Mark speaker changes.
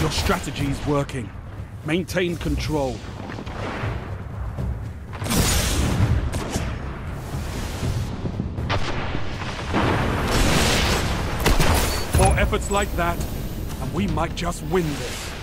Speaker 1: Your strategy is working. Maintain control. More efforts like that, and we might just win this.